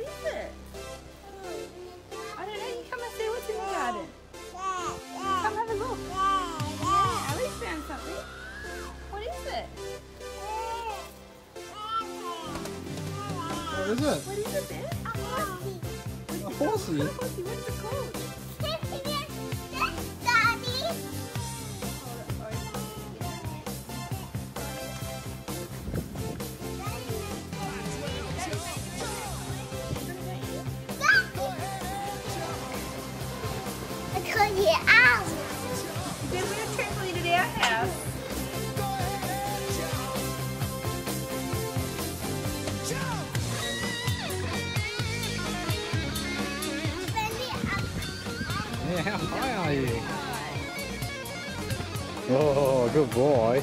What is it? I don't know. You come and see what's in the garden. Come have a look. Yeah, Alice found something. What is it? What is it? What is it, Ben? A horsey? What horsey? What is it called? Then we're a trampoline at our house. Yeah, how high are you? Oh, good boy.